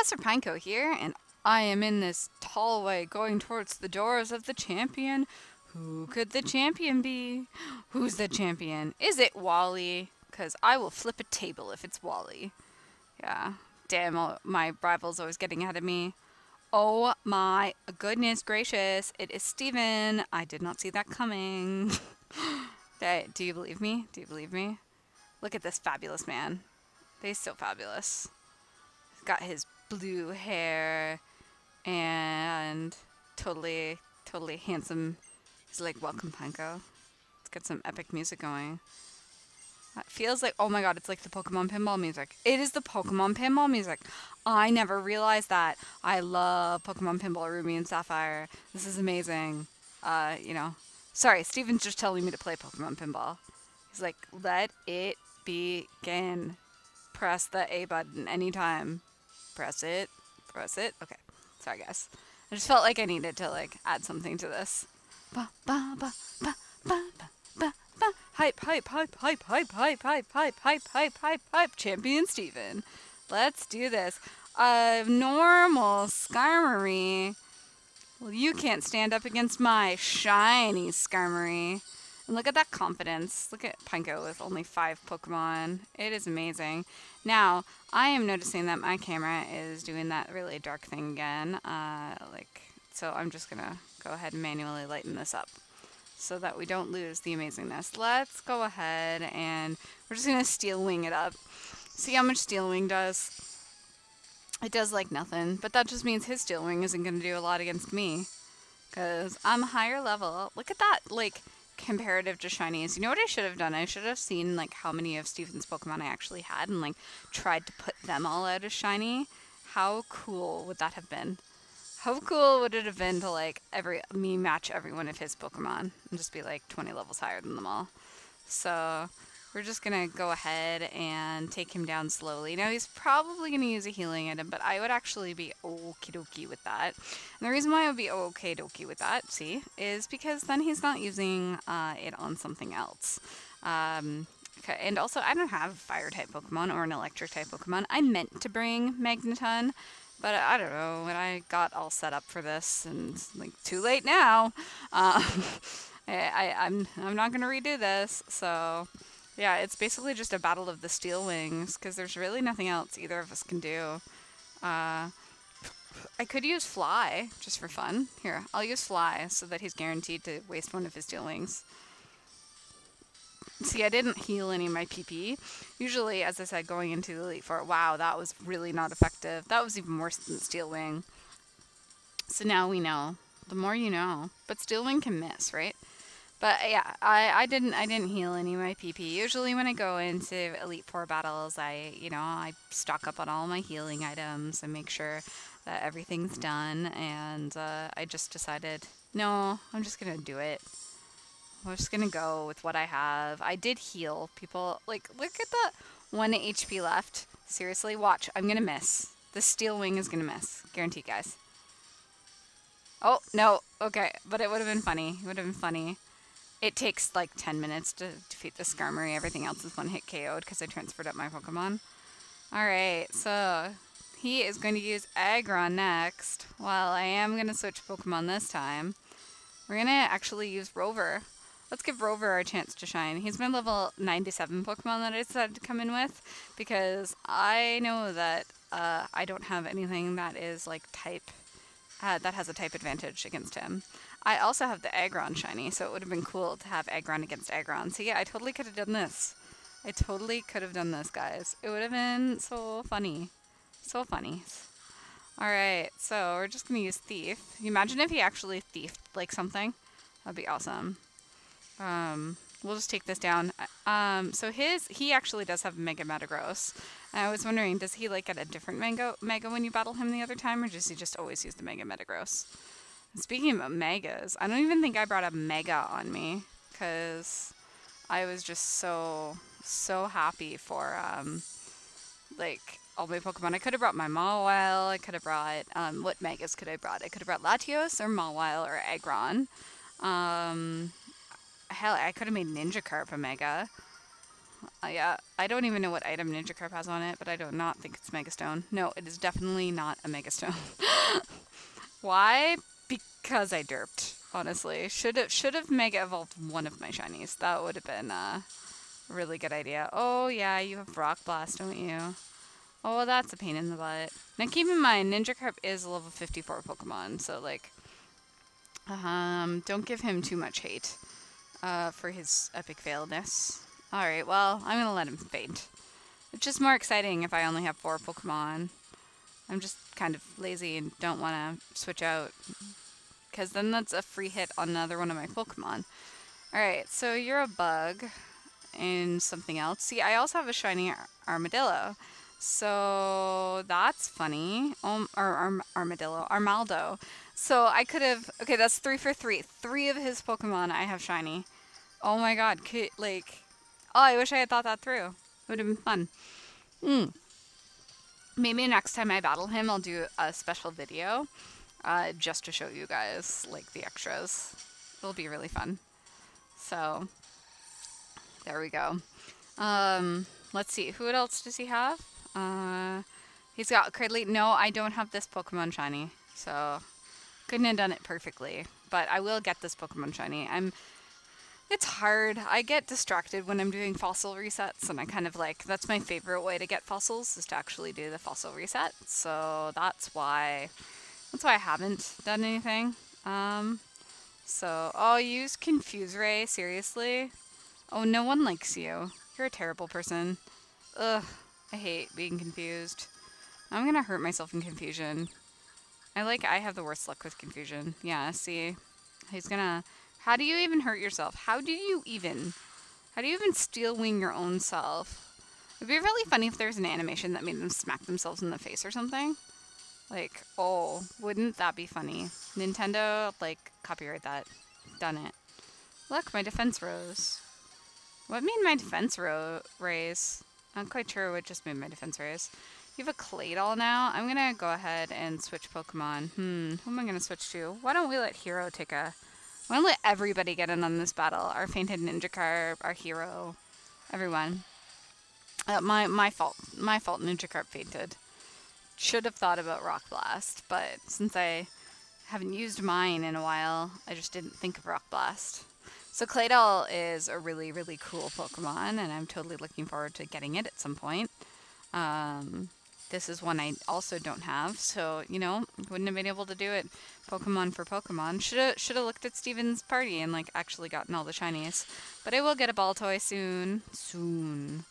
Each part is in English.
Professor Pineco here, and I am in this tall way going towards the doors of the champion. Who could the champion be? Who's the champion? Is it Wally? Because I will flip a table if it's Wally. Yeah. Damn, all- my rival's always getting ahead of me. Oh my goodness gracious. It is Steven. I did not see that coming. Do you believe me? Do you believe me? Look at this fabulous man. He's so fabulous. He's got his blue hair and totally, totally handsome. He's like, welcome, Pineco. Let's get some epic music going. It feels like, oh my god, it's like the Pokemon pinball music. It is the Pokemon pinball music. I never realized that. I love Pokemon Pinball Ruby and Sapphire. This is amazing. Uh, you know, sorry, Steven's just telling me to play Pokemon Pinball. He's like, let it begin. Press the A button anytime. Press it. Press it. Okay. Sorry, guys. I just felt like I needed to like add something to this. Ba ba ba ba ba ba ba. Hype, hype, hype, hype, hype, hype, hype, hype, hype, hype, hype, hype. Champion Steven. Let's do this. A normal Skarmory. Well, you can't stand up against my shiny Skarmory. And look at that confidence. Look at Pineco with only five Pokemon. It is amazing. Now, I am noticing that my camera is doing that really dark thing again. Uh, like, so I'm just gonna go ahead and manually lighten this up so that we don't lose the amazingness. Let's go ahead and we're just gonna steel wing it up. See how much steel wing does? It does like nothing, but that just means his steel wing isn't gonna do a lot against me. Cause I'm higher level. Look at that, like, comparative to shinies. You know what I should have done? I should have seen like how many of Steven's Pokemon I actually had and like tried to put them all out as shiny. How cool would that have been? How cool would it have been to like every me match every one of his Pokemon and just be like 20 levels higher than them all? So we're just gonna go ahead and take him down slowly. Now he's probably gonna use a healing item, but I would actually be okie dokie with that. And the reason why I would be okay dokie with that, see, is because then he's not using uh, it on something else. Um, okay, and also I don't have a fire type Pokemon or an electric type Pokemon. I meant to bring Magneton, but I don't know when I got all set up for this, and it's, like too late now. Um, I, I, I'm I'm not gonna redo this, so yeah, it's basically just a battle of the steel wings because there's really nothing else either of us can do. Uh, I could use fly just for fun. Here, I'll use fly so that he's guaranteed to waste one of his steel wings. See, I didn't heal any of my PP. Usually, as I said, going into the Elite Four, wow, that was really not effective. That was even worse than Steel Wing. So now we know. The more you know. But Steel Wing can miss, right? But yeah, I, I didn't I didn't heal any of my PP. Usually when I go into Elite Four battles, I you know I stock up on all my healing items and make sure that everything's done. And uh, I just decided, no, I'm just gonna do it. I'm just gonna go with what I have. I did heal people. Like look at that one HP left. Seriously, watch. I'm gonna miss. The steel wing is gonna miss. Guaranteed, guys. Oh no. Okay, but it would have been funny. It would have been funny. It takes like 10 minutes to defeat the Skarmory. Everything else is one hit KO'd because I transferred up my Pokemon. Alright, so he is going to use Aggron next. Well, I am going to switch Pokemon this time. We're going to actually use Rover. Let's give Rover a chance to shine. He's my level 97 Pokemon that I decided to come in with because I know that uh, I don't have anything that is like type, uh, that has a type advantage against him. I also have the Aggron shiny, so it would have been cool to have Aggron against Aggron. So yeah, I totally could have done this. I totally could have done this, guys. It would have been so funny. So funny. Alright, so we're just gonna use Thief. Imagine if he actually thiefed, like, something. That'd be awesome. Um, we'll just take this down. Um, so his, he actually does have Mega Metagross. And I was wondering, does he, like, get a different Mega, Mega when you battle him the other time, or does he just always use the Mega Metagross? Speaking of megas, I don't even think I brought a mega on me because I was just so so happy for um like all my Pokemon. I could have brought my Mawile. I could have brought um what megas could I brought? I could have brought Latios or Mawile or Aggron. Um, hell, I could have made Ninja Carp a mega. Uh, yeah, I don't even know what item Ninja Carp has on it, but I do not think it's Megastone. No, it is definitely not a Megastone. Why? Because I derped, honestly. Should have should have Mega Evolved one of my shinies. That would have been uh, a really good idea. Oh yeah, you have Rock Blast, don't you? Oh, well, that's a pain in the butt. Now keep in mind, Ninja Carp is a level 54 Pokemon, so like, um, don't give him too much hate uh, for his epic failedness. Alright, well, I'm gonna let him faint. It's just more exciting if I only have four Pokemon. I'm just kind of lazy and don't want to switch out. Because then that's a free hit on another one of my Pokemon. Alright, so you're a bug and something else. See, I also have a shiny ar armadillo. So that's funny. Um, or arm armadillo, Armaldo. So I could have. Okay, that's three for three. Three of his Pokemon I have shiny. Oh my god! Could, like, oh, I wish I had thought that through. It would have been fun. Hmm. Maybe next time I battle him, I'll do a special video, uh, just to show you guys like the extras. It'll be really fun. So there we go. Um, let's see. Who else does he have? Uh, he's got Cradily. No, I don't have this Pokemon shiny, so couldn't have done it perfectly. But I will get this Pokemon shiny. I'm. It's hard. I get distracted when I'm doing fossil resets, and I kind of like that's my favorite way to get fossils is to actually do the fossil reset. So that's why. That's why I haven't done anything. Um, so, oh, use Confuse Ray, seriously? Oh, no one likes you. You're a terrible person. Ugh. I hate being confused. I'm gonna hurt myself in confusion. I like, I have the worst luck with confusion. Yeah, see? He's gonna... How do you even hurt yourself? How do you even... How do you even steel wing your own self? It'd be really funny if there's an animation that made them smack themselves in the face or something. Like, oh, wouldn't that be funny? Nintendo, like, copyright that. Done it. Look, my defense rose. What made my defense ro raise? I'm quite sure what just made my defense raise. You have a Claydol now? I'm gonna go ahead and switch Pokemon. Hmm, who am I gonna switch to? Why don't we let Hero take a... Why don't we let everybody get in on this battle? Our fainted Ninjacarp, our Hero, everyone. Uh, my, my fault. My fault Ninjacarp fainted. Should have thought about Rock Blast, but since I haven't used mine in a while, I just didn't think of Rock Blast. So Claydol is a really, really cool Pokemon, and I'm totally looking forward to getting it at some point. Um, this is one I also don't have, so, you know, wouldn't have been able to do it Pokemon for Pokemon. Should have should have looked at Steven's party and, like, actually gotten all the shinies. But I will get a Baltoy soon. Soon.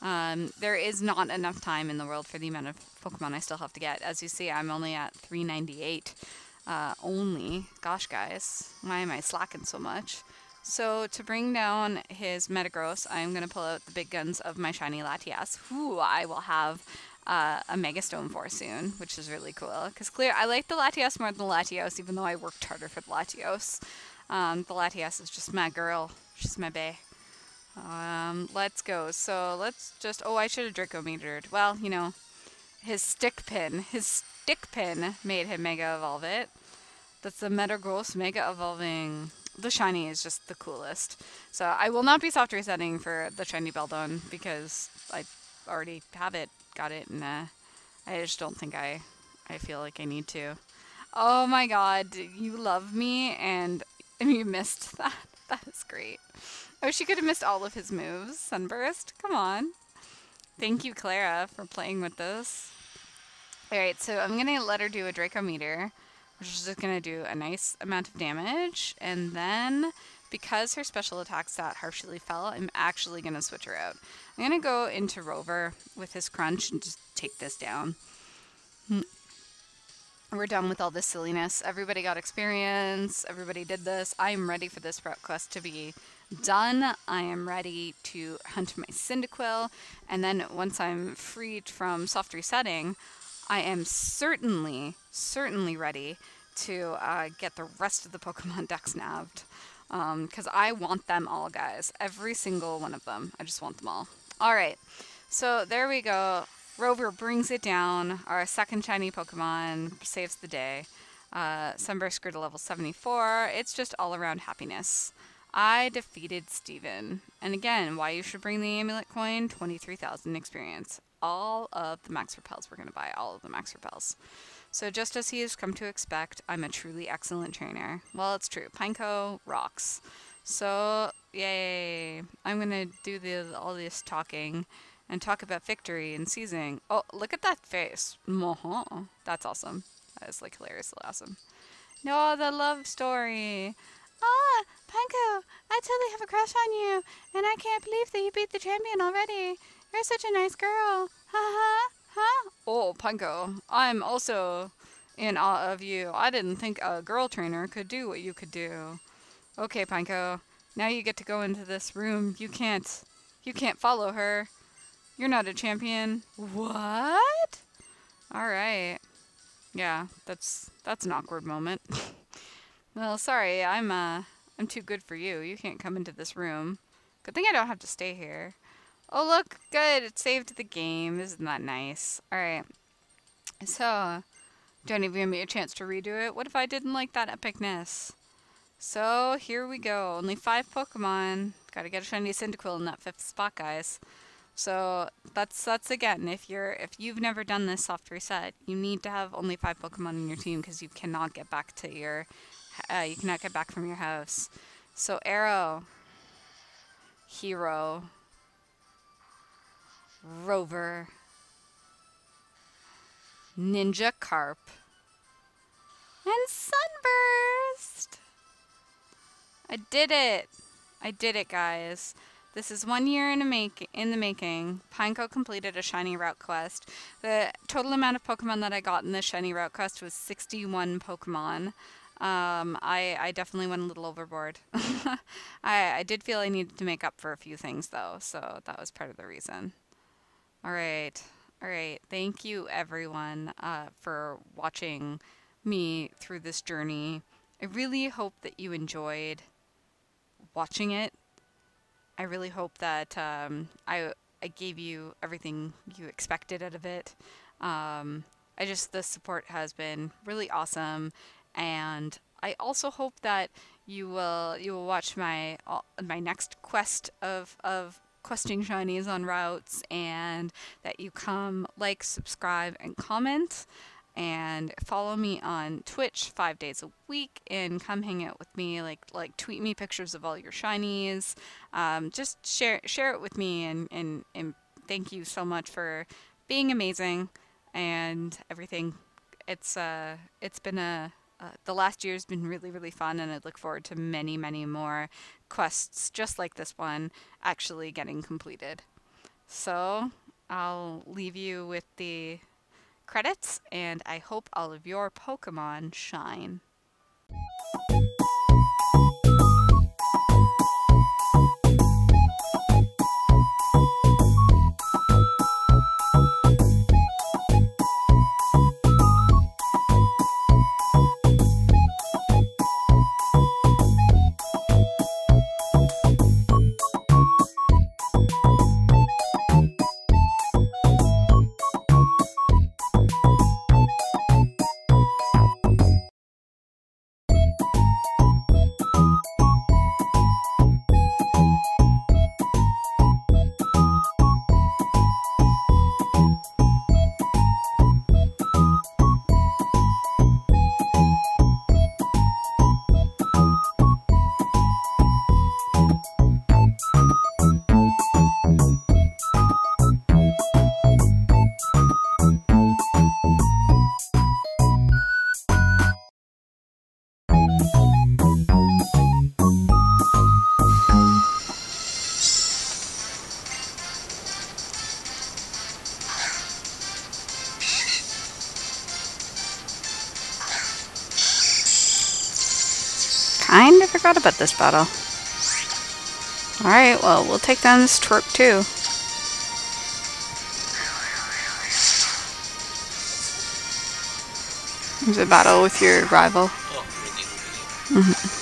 Um, there is not enough time in the world for the amount of Pokemon I still have to get. As you see, I'm only at 398 uh, only. Gosh, guys, why am I slacking so much? So to bring down his Metagross, I'm going to pull out the big guns of my shiny Latias, who I will have uh, a Megastone for soon, which is really cool. Because clear, I like the Latias more than the Latios, even though I worked harder for the Latios. Um, the Latias is just my girl. She's my bae. Um, let's go. So let's just... Oh, I should have Draco metered. Well, you know, his stick pin. His stick pin made him Mega Evolve it. That's the Metagross Mega Evolving the shiny is just the coolest. So I will not be soft resetting for the shiny Beldum because I already have it, got it, and uh, I just don't think I, I feel like I need to. Oh my god, you love me and you missed that. That is great. Oh, she could have missed all of his moves. Sunburst, come on. Thank you, Clara, for playing with this. Alright, so I'm going to let her do a Draco Meteor which is just going to do a nice amount of damage. And then, because her special attack stat harshly fell, I'm actually going to switch her out. I'm going to go into Rover with his crunch and just take this down. Hmm. We're done with all this silliness. Everybody got experience. Everybody did this. I am ready for this prep quest to be done. I am ready to hunt my Cyndaquil. And then once I'm freed from soft resetting, I am certainly, certainly ready to uh, get the rest of the Pokemon decks nabbed. Because um, I want them all, guys. Every single one of them. I just want them all. Alright, so there we go. Rover brings it down. Our second shiny Pokemon saves the day. Uh, Sunburst grew to level 74. It's just all around happiness. I defeated Steven. And again, why you should bring the amulet coin 23,000 experience. All of the max repels we're going to buy, all of the max repels. So just as he has come to expect, I'm a truly excellent trainer. Well, it's true. Pineco rocks. So, yay. I'm going to do the all this talking and talk about victory and seizing. Oh, look at that face. That's awesome. That is like hilariously awesome. No, the love story. Ah, Pineco, I totally have a crush on you, and I can't believe that you beat the champion already. You're such a nice girl. Ha ha ha. Oh, Pineco, I'm also in awe of you. I didn't think a girl trainer could do what you could do. Okay, Pineco, now you get to go into this room. You can't, you can't follow her. You're not a champion. What? All right. Yeah, that's that's an awkward moment. well, sorry, I'm uh I'm too good for you. You can't come into this room. Good thing I don't have to stay here. Oh, look, good. It saved the game. Isn't that nice? All right. So, don't even give me a chance to redo it. What if I didn't like that epicness? So, here we go. Only five Pokemon. Gotta get a shiny Cyndaquil in that fifth spot, guys. So that's that's again if you're if you've never done this soft reset, you need to have only five Pokemon in your team because you cannot get back to your uh, you cannot get back from your house. So Arrow, Hero, Rover, Ninja Carp, and Sunburst. I did it. I did it, guys. This is one year in, a make, in the making. Pineco completed a shiny route quest. The total amount of Pokemon that I got in this shiny route quest was 61 Pokemon. Um, I, I definitely went a little overboard. I, I did feel I needed to make up for a few things though, so that was part of the reason. All right. All right. Thank you everyone uh, for watching me through this journey. I really hope that you enjoyed watching it I really hope that um, I I gave you everything you expected out of it. Um, I just the support has been really awesome, and I also hope that you will you will watch my uh, my next quest of of questing shinies on routes, and that you come like, subscribe, and comment and follow me on Twitch five days a week and come hang out with me. Like like tweet me pictures of all your shinies. Um, just share share it with me and, and and thank you so much for being amazing and everything. It's uh it's been a uh, the last year's been really really fun and I look forward to many many more quests just like this one actually getting completed. So I'll leave you with the credits, and I hope all of your Pokemon shine. Forgot about this battle. Alright, well, we'll take down this twerp too. There's a battle with your rival. Mm -hmm.